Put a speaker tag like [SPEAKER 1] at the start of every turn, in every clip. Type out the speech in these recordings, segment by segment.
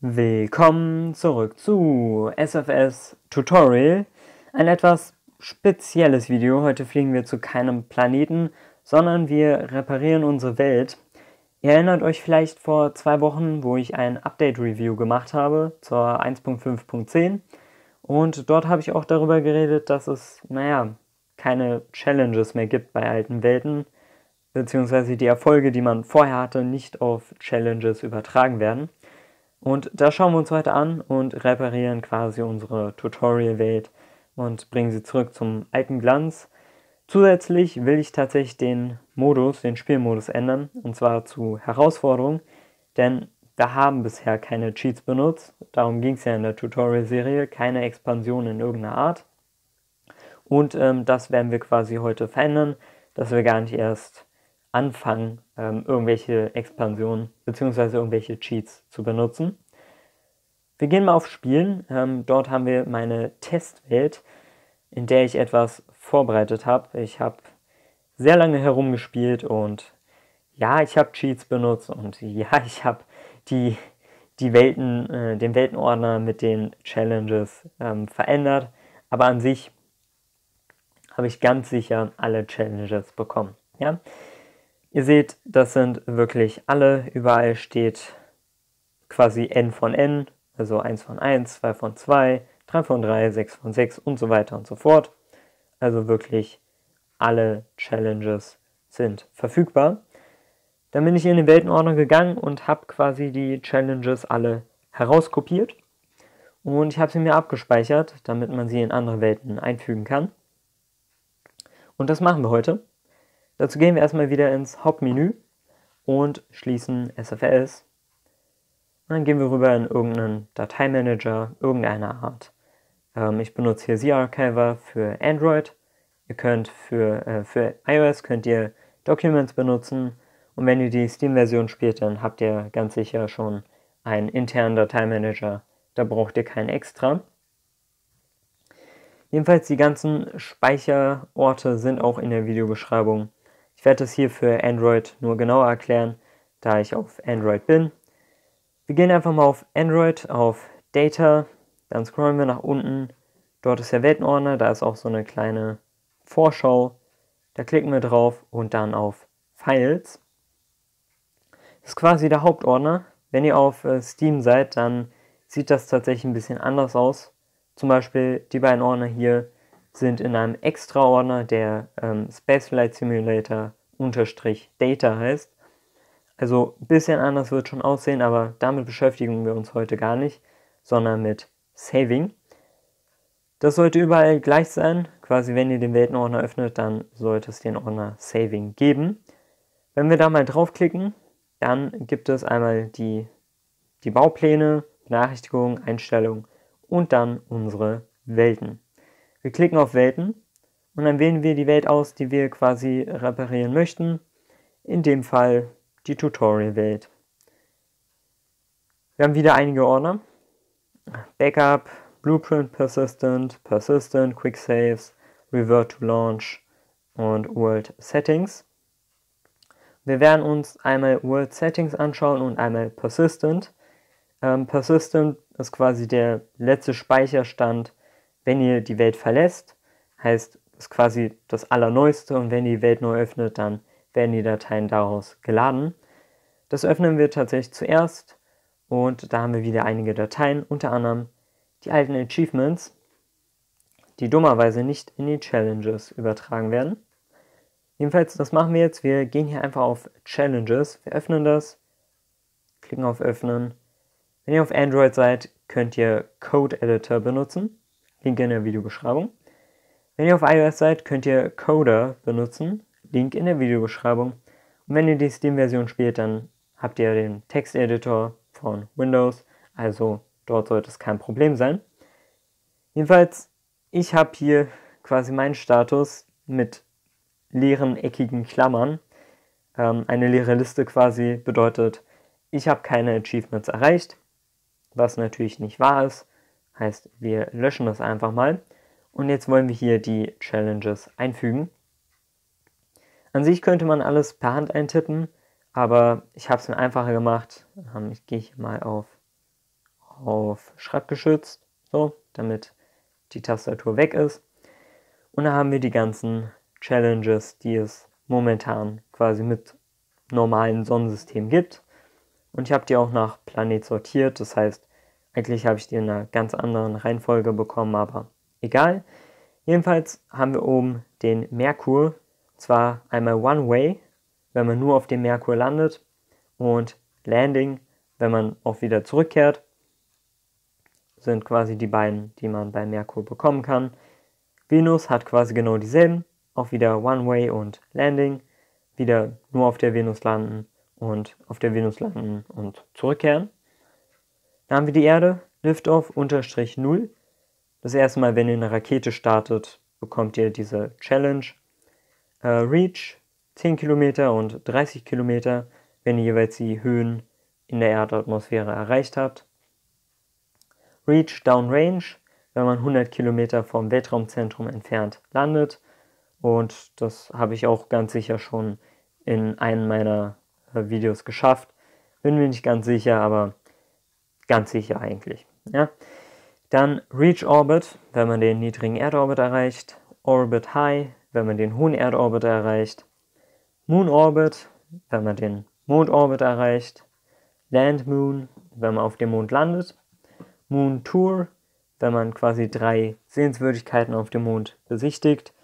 [SPEAKER 1] Willkommen zurück zu SFS Tutorial. Ein etwas spezielles Video. Heute fliegen wir zu keinem Planeten, sondern wir reparieren unsere Welt. Ihr erinnert euch vielleicht vor zwei Wochen, wo ich ein Update-Review gemacht habe zur 1.5.10 und dort habe ich auch darüber geredet, dass es, naja, keine Challenges mehr gibt bei alten Welten, beziehungsweise die Erfolge, die man vorher hatte, nicht auf Challenges übertragen werden. Und da schauen wir uns heute an und reparieren quasi unsere Tutorial-Welt und bringen sie zurück zum alten Glanz. Zusätzlich will ich tatsächlich den Modus, den Spielmodus ändern, und zwar zu Herausforderung, denn wir haben bisher keine Cheats benutzt, darum ging es ja in der Tutorial-Serie, keine Expansion in irgendeiner Art. Und ähm, das werden wir quasi heute verändern, dass wir gar nicht erst anfangen, ähm, irgendwelche Expansionen bzw. irgendwelche Cheats zu benutzen. Wir gehen mal auf Spielen. Ähm, dort haben wir meine Testwelt, in der ich etwas vorbereitet habe. Ich habe sehr lange herumgespielt und ja, ich habe Cheats benutzt und ja, ich habe die, die Welten, äh, den Weltenordner mit den Challenges ähm, verändert. Aber an sich habe ich ganz sicher alle Challenges bekommen. Ja? Ihr seht, das sind wirklich alle. Überall steht quasi n von n, also 1 von 1, 2 von 2, 3 von 3, 6 von 6 und so weiter und so fort. Also wirklich alle Challenges sind verfügbar. Dann bin ich in den Weltenordner gegangen und habe quasi die Challenges alle herauskopiert. Und ich habe sie mir abgespeichert, damit man sie in andere Welten einfügen kann. Und das machen wir heute. Dazu gehen wir erstmal wieder ins Hauptmenü und schließen SFS. Und dann gehen wir rüber in irgendeinen Dateimanager irgendeiner Art. Ähm, ich benutze hier Z-Archiver für Android. Ihr könnt für, äh, für iOS könnt ihr Documents benutzen. Und wenn ihr die Steam-Version spielt, dann habt ihr ganz sicher schon einen internen Dateimanager. Da braucht ihr keinen extra. Jedenfalls die ganzen Speicherorte sind auch in der Videobeschreibung ich werde das hier für Android nur genauer erklären, da ich auf Android bin. Wir gehen einfach mal auf Android, auf Data, dann scrollen wir nach unten. Dort ist der Weltenordner, da ist auch so eine kleine Vorschau. Da klicken wir drauf und dann auf Files. Das ist quasi der Hauptordner. Wenn ihr auf äh, Steam seid, dann sieht das tatsächlich ein bisschen anders aus. Zum Beispiel die beiden Ordner hier sind in einem Extra-Ordner, der ähm, Spaceflight Simulator unterstrich Data heißt. Also ein bisschen anders wird schon aussehen, aber damit beschäftigen wir uns heute gar nicht, sondern mit Saving. Das sollte überall gleich sein. Quasi, wenn ihr den Weltenordner öffnet, dann sollte es den Ordner Saving geben. Wenn wir da mal draufklicken, dann gibt es einmal die, die Baupläne, Benachrichtigungen, Einstellungen und dann unsere Welten. Wir klicken auf Welten und dann wählen wir die Welt aus, die wir quasi reparieren möchten. In dem Fall die Tutorial-Welt. Wir haben wieder einige Ordner. Backup, Blueprint Persistent, Persistent, Quick Saves, Revert to Launch und World Settings. Wir werden uns einmal World Settings anschauen und einmal Persistent. Ähm, Persistent ist quasi der letzte Speicherstand wenn ihr die Welt verlässt, heißt das quasi das Allerneueste und wenn ihr die Welt neu öffnet, dann werden die Dateien daraus geladen. Das öffnen wir tatsächlich zuerst und da haben wir wieder einige Dateien, unter anderem die alten Achievements, die dummerweise nicht in die Challenges übertragen werden. Jedenfalls, das machen wir jetzt. Wir gehen hier einfach auf Challenges, wir öffnen das, klicken auf Öffnen. Wenn ihr auf Android seid, könnt ihr Code Editor benutzen. Link in der Videobeschreibung. Wenn ihr auf iOS seid, könnt ihr Coder benutzen, Link in der Videobeschreibung. Und wenn ihr die Steam-Version spielt, dann habt ihr den Texteditor von Windows, also dort sollte es kein Problem sein. Jedenfalls, ich habe hier quasi meinen Status mit leeren eckigen Klammern. Ähm, eine leere Liste quasi bedeutet, ich habe keine Achievements erreicht, was natürlich nicht wahr ist. Heißt, wir löschen das einfach mal. Und jetzt wollen wir hier die Challenges einfügen. An sich könnte man alles per Hand eintippen, aber ich habe es mir einfacher gemacht. Ähm, ich gehe hier mal auf auf schreibgeschützt, so, damit die Tastatur weg ist. Und da haben wir die ganzen Challenges, die es momentan quasi mit normalen Sonnensystemen gibt. Und ich habe die auch nach Planet sortiert. Das heißt, eigentlich habe ich die in einer ganz anderen Reihenfolge bekommen, aber egal. Jedenfalls haben wir oben den Merkur. Zwar einmal One Way, wenn man nur auf dem Merkur landet, und Landing, wenn man auch wieder zurückkehrt. Sind quasi die beiden, die man bei Merkur bekommen kann. Venus hat quasi genau dieselben, auch wieder One Way und Landing, wieder nur auf der Venus landen und auf der Venus landen und zurückkehren. Dann haben wir die Erde, Liftoff unterstrich 0. Das erste Mal, wenn ihr eine Rakete startet, bekommt ihr diese Challenge. Äh, Reach 10 Kilometer und 30 Kilometer, wenn ihr jeweils die Höhen in der Erdatmosphäre erreicht habt. Reach Downrange, wenn man 100 Kilometer vom Weltraumzentrum entfernt landet. Und das habe ich auch ganz sicher schon in einem meiner äh, Videos geschafft. Bin mir nicht ganz sicher, aber ganz sicher eigentlich. Ja? Dann Reach Orbit, wenn man den niedrigen Erdorbit erreicht. Orbit High, wenn man den hohen Erdorbit erreicht. Moon Orbit, wenn man den Mondorbit erreicht. Land Moon, wenn man auf dem Mond landet. Moon Tour, wenn man quasi drei Sehenswürdigkeiten auf dem Mond besichtigt.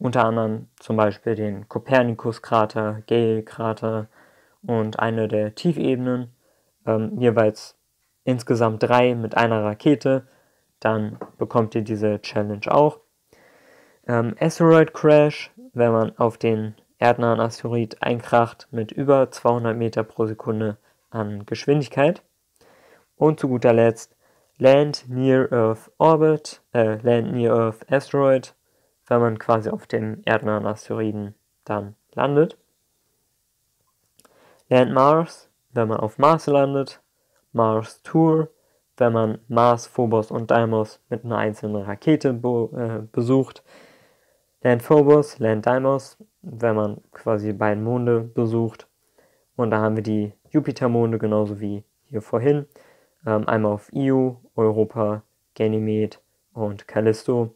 [SPEAKER 1] Unter anderem zum Beispiel den Kopernikus-Krater, Gale-Krater und eine der Tiefebenen. Ähm, jeweils insgesamt drei mit einer Rakete. Dann bekommt ihr diese Challenge auch. Ähm, Asteroid Crash, wenn man auf den erdnahen Asteroid einkracht mit über 200 Meter pro Sekunde an Geschwindigkeit. Und zu guter Letzt Land Near Earth Orbit, äh, Land Near Earth Asteroid, wenn man quasi auf dem erdnahen Asteroiden dann landet. Land Mars, wenn man auf Mars landet. Mars Tour, wenn man Mars, Phobos und Deimos mit einer einzelnen Rakete be äh, besucht. Land Phobos, Land Deimos, wenn man quasi beiden Monde besucht. Und da haben wir die Jupitermonde genauso wie hier vorhin. Ähm, einmal auf Io, Europa, Ganymed und Callisto.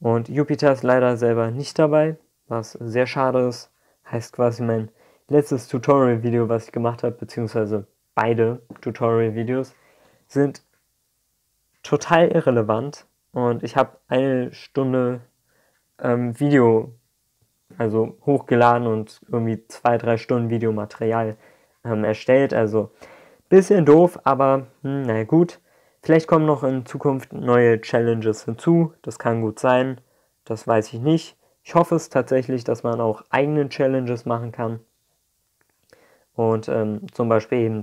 [SPEAKER 1] Und Jupiter ist leider selber nicht dabei, was sehr schade ist. Heißt quasi mein letztes Tutorial-Video, was ich gemacht habe, beziehungsweise beide Tutorial-Videos, sind total irrelevant. Und ich habe eine Stunde ähm, Video, also hochgeladen und irgendwie zwei, drei Stunden Videomaterial ähm, erstellt. Also bisschen doof, aber hm, naja gut. Vielleicht kommen noch in Zukunft neue Challenges hinzu. Das kann gut sein. Das weiß ich nicht. Ich hoffe es tatsächlich, dass man auch eigene Challenges machen kann. Und ähm, zum Beispiel eben,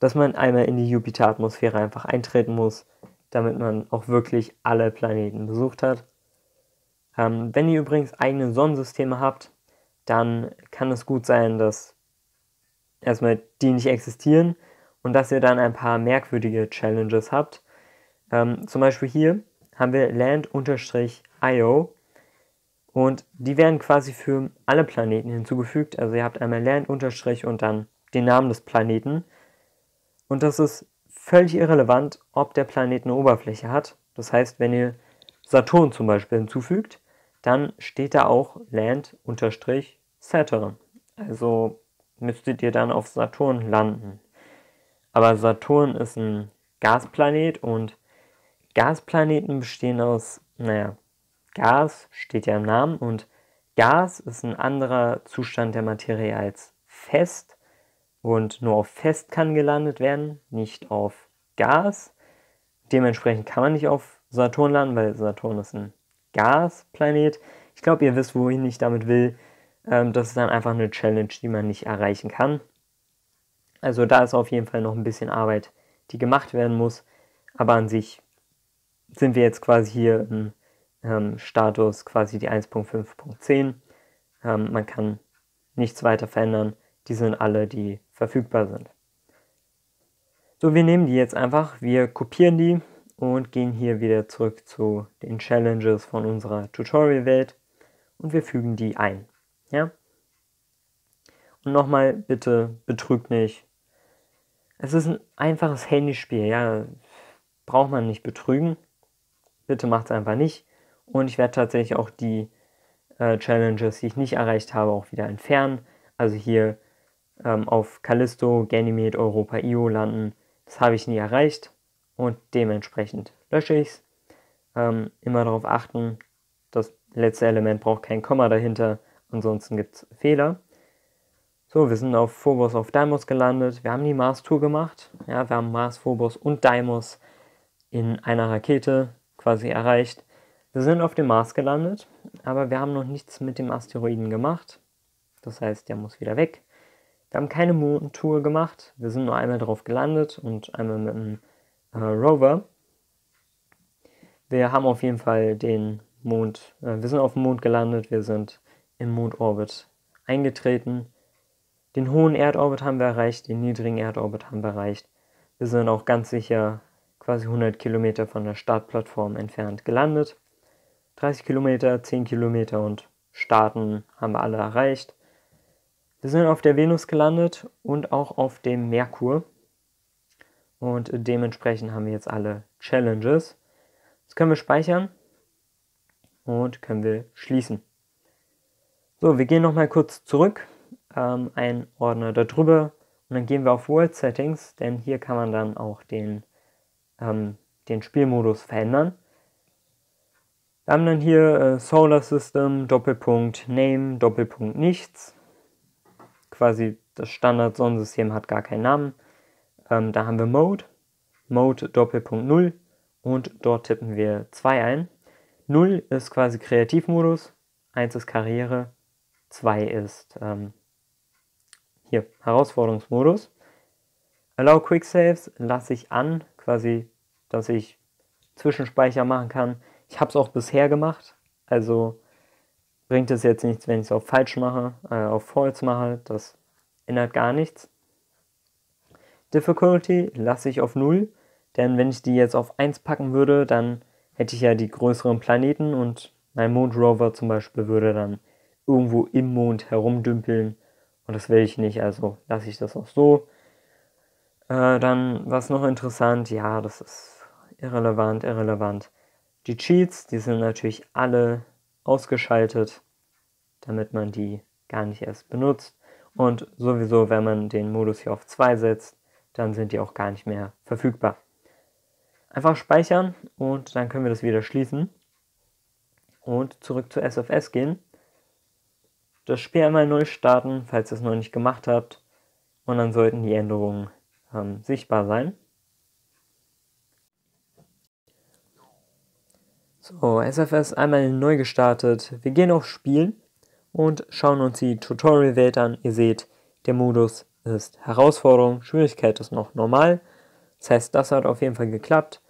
[SPEAKER 1] dass man einmal in die Jupiter-Atmosphäre einfach eintreten muss, damit man auch wirklich alle Planeten besucht hat. Ähm, wenn ihr übrigens eigene Sonnensysteme habt, dann kann es gut sein, dass erstmal die nicht existieren und dass ihr dann ein paar merkwürdige Challenges habt. Ähm, zum Beispiel hier haben wir Land-IO und die werden quasi für alle Planeten hinzugefügt. Also ihr habt einmal Land- und dann den Namen des Planeten. Und das ist völlig irrelevant, ob der Planet eine Oberfläche hat. Das heißt, wenn ihr Saturn zum Beispiel hinzufügt, dann steht da auch Land-Saturn. Also müsstet ihr dann auf Saturn landen. Aber Saturn ist ein Gasplanet und Gasplaneten bestehen aus, naja, Gas steht ja im Namen und Gas ist ein anderer Zustand der Materie als fest und nur auf fest kann gelandet werden, nicht auf Gas. Dementsprechend kann man nicht auf Saturn landen, weil Saturn ist ein Gasplanet. Ich glaube, ihr wisst, wohin ich damit will. Ähm, das ist dann einfach eine Challenge, die man nicht erreichen kann. Also da ist auf jeden Fall noch ein bisschen Arbeit, die gemacht werden muss. Aber an sich sind wir jetzt quasi hier im ähm, Status quasi die 1.5.10. Ähm, man kann nichts weiter verändern. Die sind alle, die verfügbar sind. So, wir nehmen die jetzt einfach, wir kopieren die und gehen hier wieder zurück zu den Challenges von unserer Tutorial-Welt und wir fügen die ein. Ja? Und nochmal, bitte betrügt nicht. Es ist ein einfaches Handyspiel, ja. braucht man nicht betrügen. Bitte macht es einfach nicht. Und ich werde tatsächlich auch die äh, Challenges, die ich nicht erreicht habe, auch wieder entfernen. Also hier ähm, auf Callisto, Ganymede, Europa, IO landen. Das habe ich nie erreicht und dementsprechend lösche ich es. Ähm, immer darauf achten, das letzte Element braucht kein Komma dahinter, ansonsten gibt es Fehler. So, wir sind auf Phobos auf Deimos gelandet. Wir haben die Mars-Tour gemacht. Ja, wir haben Mars, Phobos und Deimos in einer Rakete quasi erreicht. Wir sind auf dem Mars gelandet, aber wir haben noch nichts mit dem Asteroiden gemacht. Das heißt, der muss wieder weg. Wir haben keine Mondtour gemacht. Wir sind nur einmal drauf gelandet und einmal mit einem äh, Rover. Wir haben auf jeden Fall den Mond, äh, wir sind auf dem Mond gelandet, wir sind im Mondorbit eingetreten. Den hohen Erdorbit haben wir erreicht, den niedrigen Erdorbit haben wir erreicht. Wir sind auch ganz sicher quasi 100 Kilometer von der Startplattform entfernt gelandet. 30 Kilometer, 10 Kilometer und Starten haben wir alle erreicht. Wir sind auf der Venus gelandet und auch auf dem Merkur. Und dementsprechend haben wir jetzt alle Challenges. Das können wir speichern und können wir schließen. So, wir gehen nochmal kurz zurück, ähm, ein Ordner darüber und dann gehen wir auf World Settings, denn hier kann man dann auch den, ähm, den Spielmodus verändern. Wir haben dann hier äh, Solar System, Doppelpunkt Name, Doppelpunkt Nichts quasi das Standard-Sonnensystem hat gar keinen Namen. Ähm, da haben wir Mode, Mode Doppelpunkt 0 und dort tippen wir 2 ein. 0 ist quasi Kreativmodus, 1 ist Karriere, 2 ist ähm, hier Herausforderungsmodus. Allow Quick Saves lasse ich an, quasi, dass ich Zwischenspeicher machen kann. Ich habe es auch bisher gemacht, also bringt es jetzt nichts, wenn ich es auf falsch mache, äh, auf false mache, das ändert gar nichts. Difficulty lasse ich auf 0, denn wenn ich die jetzt auf 1 packen würde, dann hätte ich ja die größeren Planeten und mein Mondrover zum Beispiel würde dann irgendwo im Mond herumdümpeln und das will ich nicht, also lasse ich das auch so. Äh, dann, was noch interessant, ja, das ist irrelevant, irrelevant. Die Cheats, die sind natürlich alle ausgeschaltet, damit man die gar nicht erst benutzt. Und sowieso, wenn man den Modus hier auf 2 setzt, dann sind die auch gar nicht mehr verfügbar. Einfach speichern und dann können wir das wieder schließen und zurück zu SFS gehen. Das Spiel einmal neu starten, falls ihr es noch nicht gemacht habt. Und dann sollten die Änderungen ähm, sichtbar sein. So, SFS einmal neu gestartet. Wir gehen auf Spiel und schauen uns die Tutorial-Welt an. Ihr seht, der Modus ist Herausforderung, Schwierigkeit ist noch normal. Das heißt, das hat auf jeden Fall geklappt.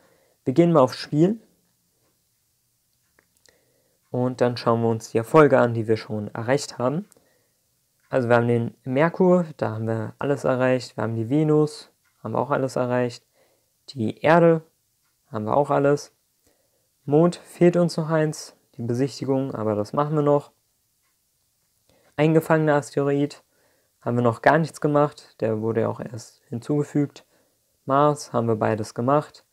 [SPEAKER 1] Wir gehen mal auf Spiel und dann schauen wir uns die Erfolge an, die wir schon erreicht haben. Also wir haben den Merkur, da haben wir alles erreicht. Wir haben die Venus, haben wir auch alles erreicht. Die Erde haben wir auch alles. Mond fehlt uns noch eins, die Besichtigung, aber das machen wir noch. Eingefangener Asteroid haben wir noch gar nichts gemacht, der wurde ja auch erst hinzugefügt. Mars haben wir beides gemacht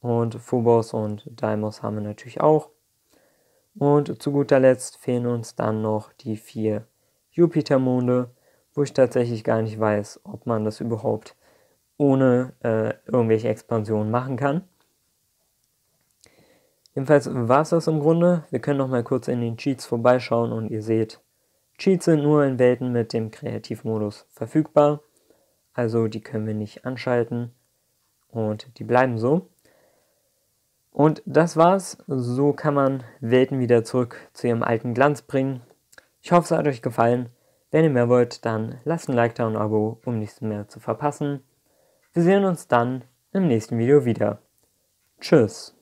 [SPEAKER 1] und Phobos und Deimos haben wir natürlich auch. Und zu guter Letzt fehlen uns dann noch die vier Jupitermonde, wo ich tatsächlich gar nicht weiß, ob man das überhaupt ohne äh, irgendwelche Expansionen machen kann. Jedenfalls war es das im Grunde. Wir können noch mal kurz in den Cheats vorbeischauen und ihr seht, Cheats sind nur in Welten mit dem Kreativmodus verfügbar. Also die können wir nicht anschalten und die bleiben so. Und das war's. So kann man Welten wieder zurück zu ihrem alten Glanz bringen. Ich hoffe, es hat euch gefallen. Wenn ihr mehr wollt, dann lasst ein Like da und ein Abo, um nichts mehr zu verpassen. Wir sehen uns dann im nächsten Video wieder. Tschüss.